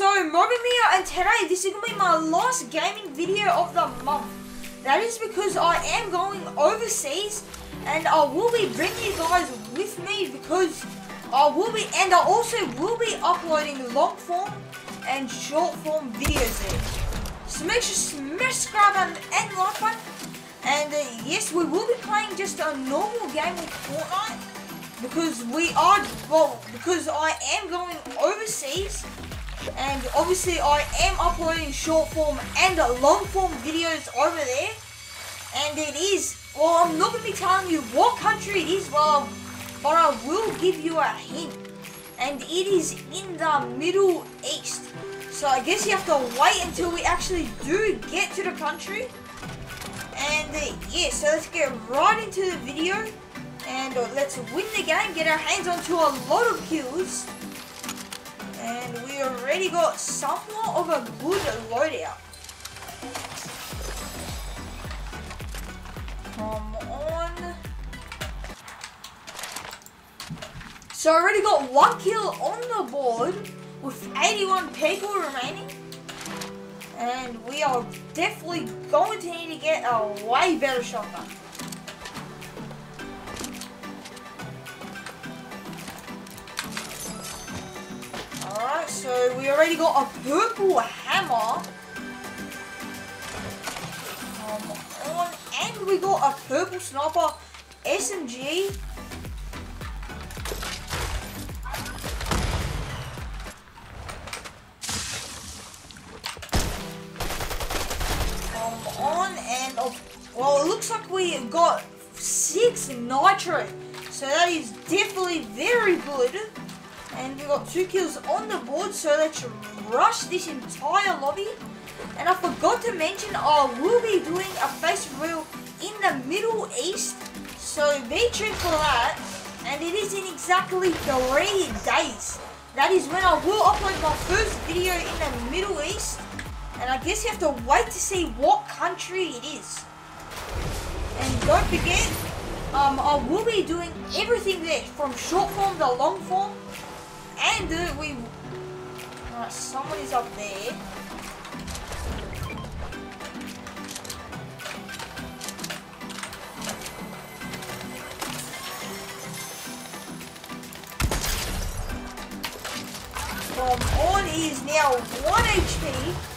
So, Robin and today this is going to be my last gaming video of the month. That is because I am going overseas and I will be bringing you guys with me because I will be, and I also will be uploading long form and short form videos there. So make sure smash subscribe button and like button. And uh, yes, we will be playing just a normal game of Fortnite because we are, well, because I am going overseas and obviously I am uploading short form and long form videos over there. And it is well I'm not going to be telling you what country it is well but I will give you a hint. And it is in the Middle East. So I guess you have to wait until we actually do get to the country. And uh, yeah so let's get right into the video. And uh, let's win the game get our hands onto a lot of kills. And we already got somewhat of a good loadout. Come on. So I already got one kill on the board with 81 people remaining. And we are definitely going to need to get a way better shotgun. So we already got a purple hammer. Come on. And we got a purple sniper SMG. Come on. And, oh, well, it looks like we got six nitro. So that is definitely very good. And we got two kills on the board, so let's rush this entire lobby. And I forgot to mention, I will be doing a face reveal in the Middle East. So be tuned for that. And it is in exactly three days. That is when I will upload my first video in the Middle East. And I guess you have to wait to see what country it is. And don't forget, um, I will be doing everything there, from short form to long form. And uh, we... Alright, someone is up there. Come on, is now 1 HP.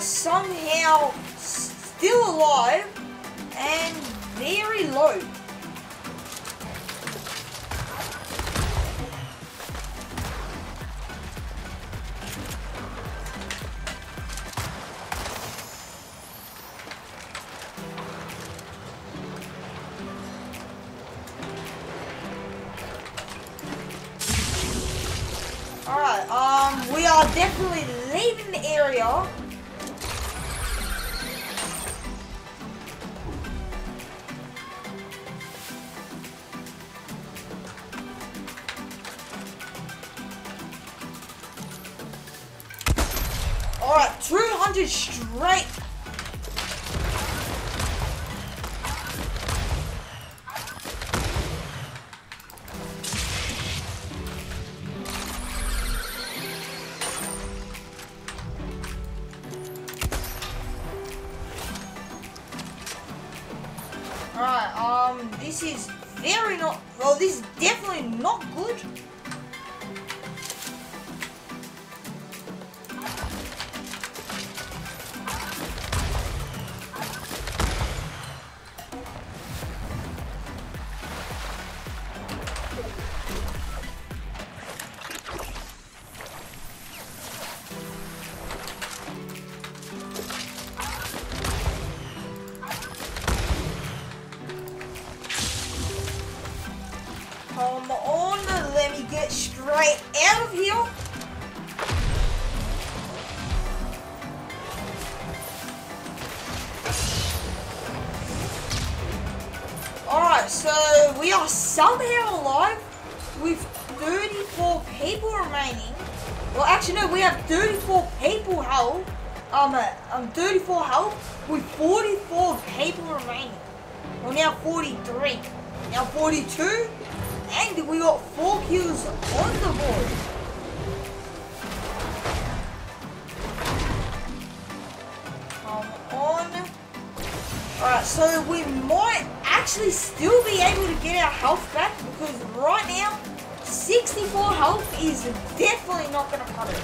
Somehow still alive and very low. Alright, 200 straight. People remaining. Well, actually, no, we have 34 people health. Um, uh, um, 34 health with 44 people remaining. We're now 43. Now 42. And we got 4 kills on the board. Come on. Alright, so we might actually still be able to get our health back because right now 64 health is definitely not to cut it.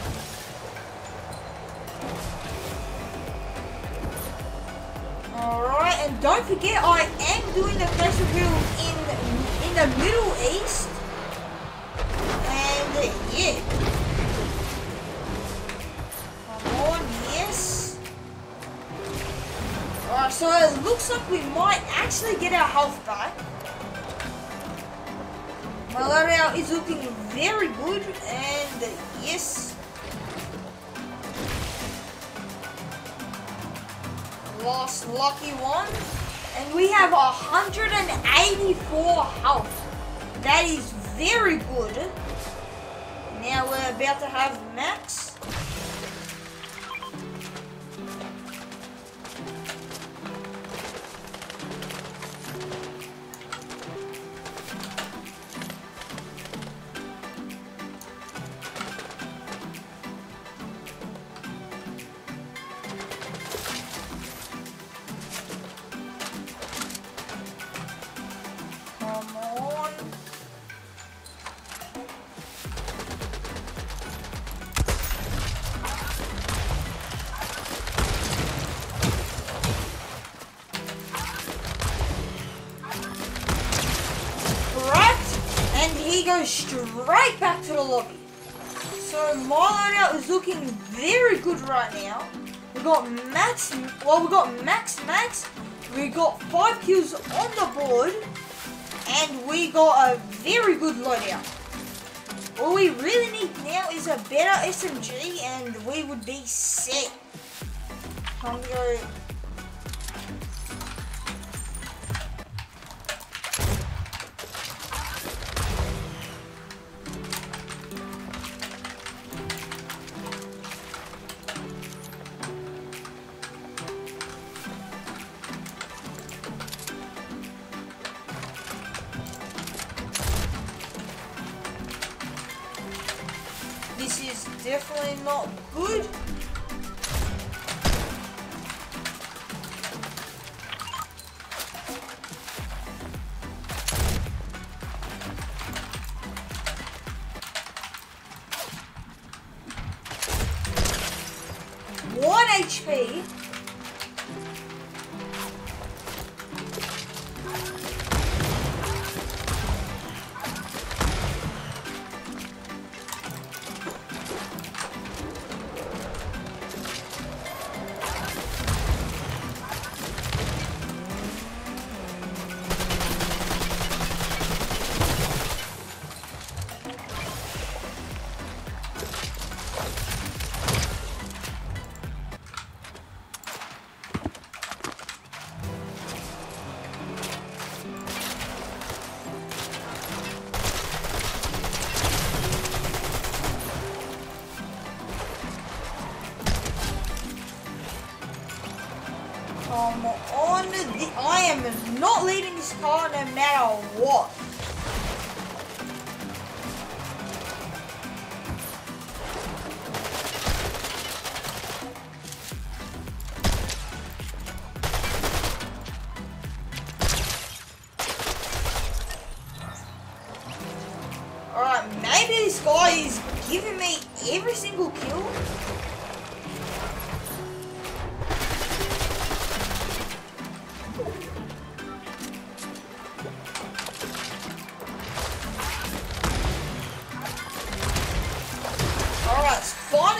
Alright, and don't forget I am doing the festival in, in the Middle East. And yeah. Come on, yes. Alright, so it looks like we might actually get our health back. Malaria is looking very good and yes. Last lucky one. And we have 184 health. That is very good. Now we're about to have max. Goes straight back to the lobby. So my loadout is looking very good right now. We got max, well we got max max. We got five kills on the board. And we got a very good loadout. All we really need now is a better SMG and we would be set. Time to definitely not good. Come on. The, I am not leaving this car no matter what.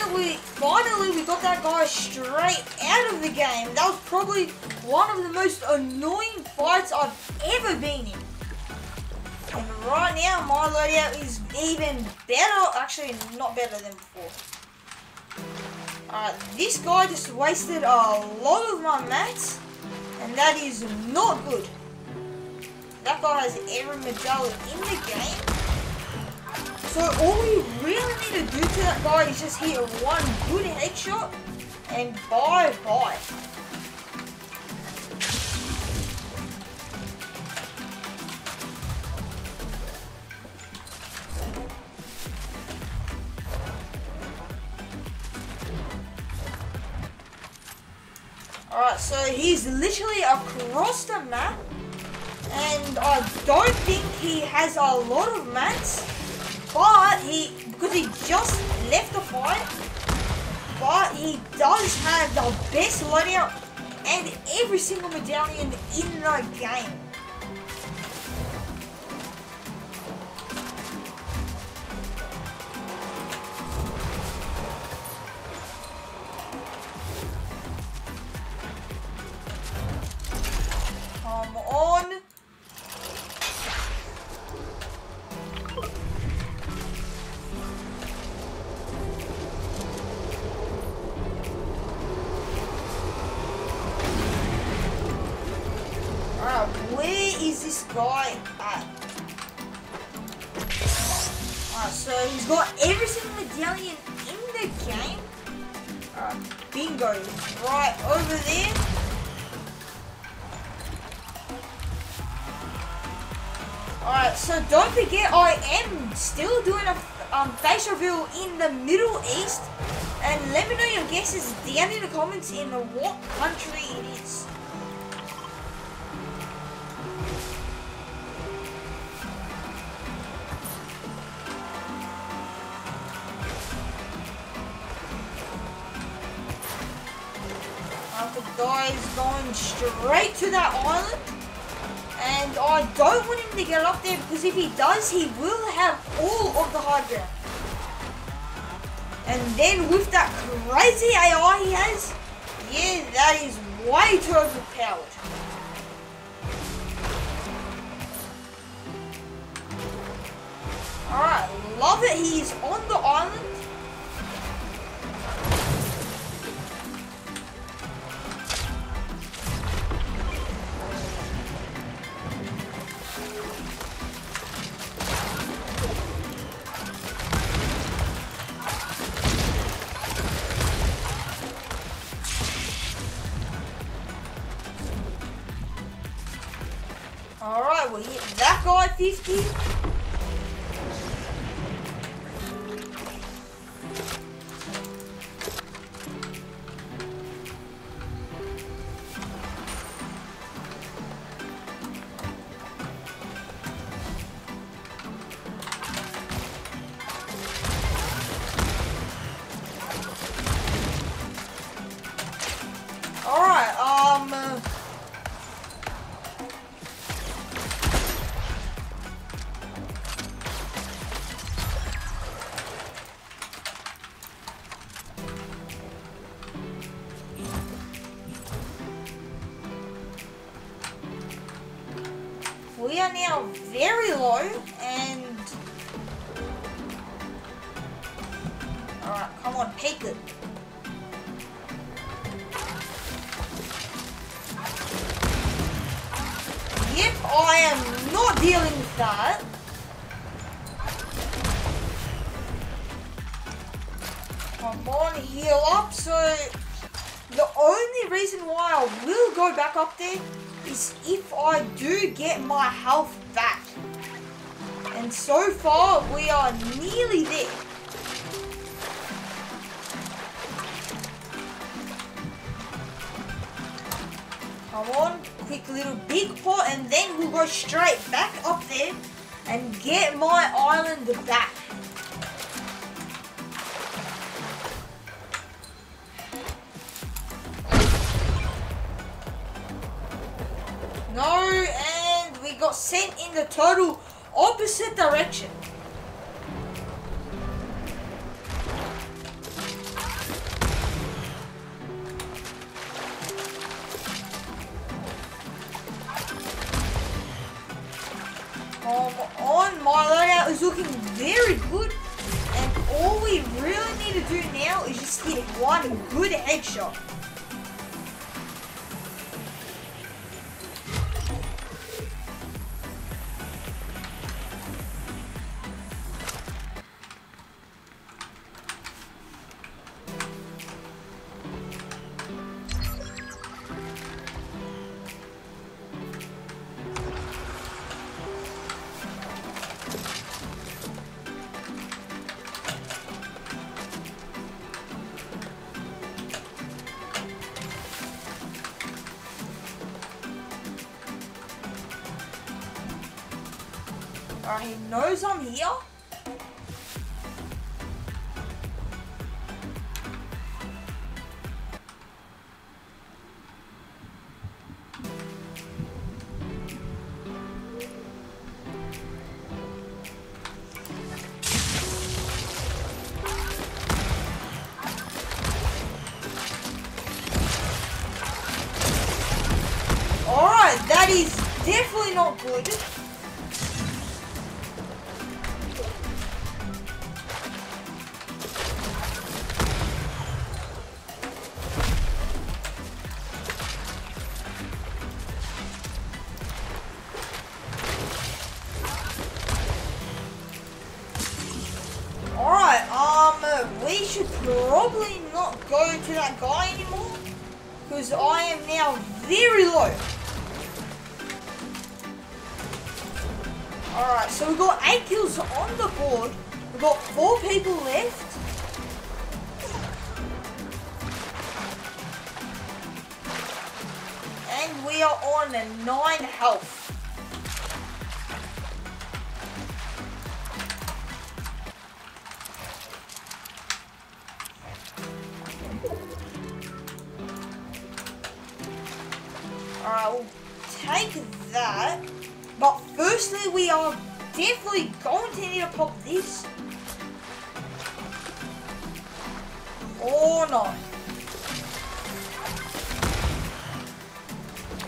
Finally, finally we got that guy straight out of the game. That was probably one of the most annoying fights I've ever been in. And right now, my loadout is even better. Actually, not better than before. This guy just wasted a lot of my mats. And that is not good. that guy has every medallion in the game. So all we really need to do to that guy is just hit one good headshot and bye bye. Alright, so he's literally across the map. And I don't think he has a lot of mats. But he, because he just left the fight. But he does have the best loadout and every single medallion in the game. Alright, so don't forget I am still doing a um, face reveal in the Middle East. And let me know your guesses down in the comments in what country it is. Uh, the guy going straight to that island. And I don't want him to get up there because if he does, he will have all of the ground. And then with that crazy AI he has, yeah, that is way too overpowered. Alright, love it. He's on the island. Alright, we hit that guy 50. We are now very low and Alright, come on, take it. Yep, I am not dealing with that. Come on, heal up. So, only reason why I will go back up there is if I do get my health back. And so far, we are nearly there. Come on, quick little big pot, and then we'll go straight back up there and get my island back. The total opposite direction. Come on, my loadout is looking very good. And all we really need to do now is just get one good headshot. Alright, he knows I'm here. Alright, that is definitely not good. We've got 4 people left. And we are on 9 health.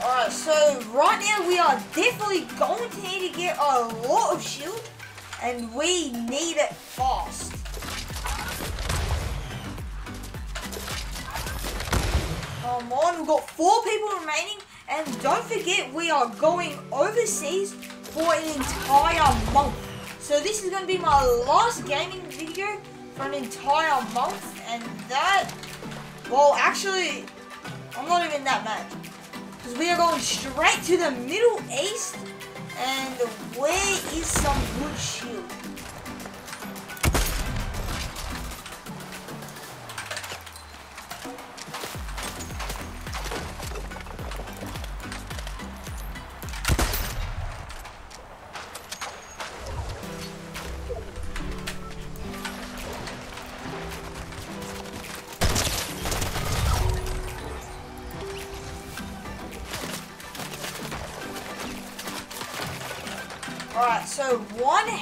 Alright, so right now we are definitely going to need to get a lot of shield. And we need it fast. Come on, we've got four people remaining. And don't forget, we are going overseas for an entire month. So this is going to be my last gaming video for an entire month. And that, well, actually, I'm not even that mad. Because we are going straight to the Middle East. And where is some good shield?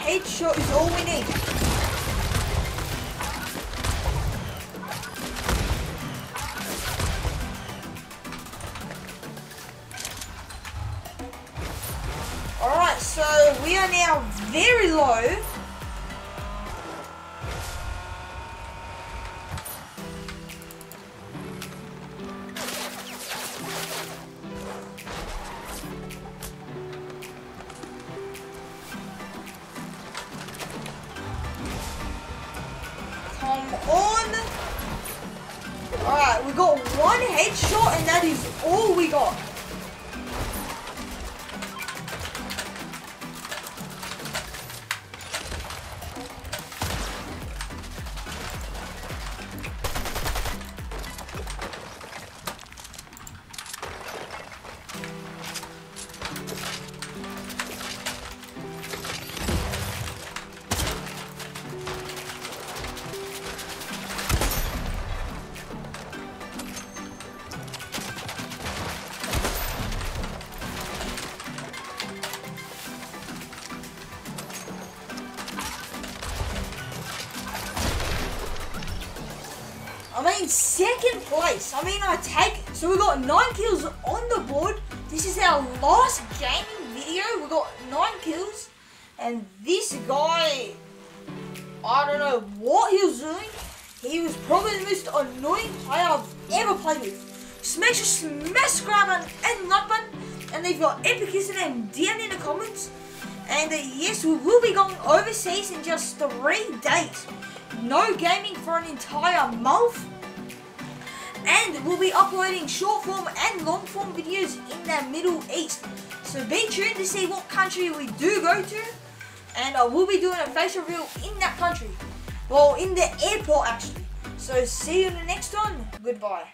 Headshot is all we need. Alright, so we are now very low. Second place. I mean, I take. So we got nine kills on the board. This is our last gaming video. We got nine kills, and this guy, I don't know what he was doing. He was probably the most annoying player I've ever played with. Sure to smash subscribe button and like button, and leave your epic username down in the comments. And uh, yes, we will be going overseas in just three days. No gaming for an entire month. And we'll be uploading short form and long form videos in the Middle East. So be tuned to see what country we do go to. And uh, I will be doing a face reveal in that country. Well, in the airport actually. So see you in the next one. Goodbye.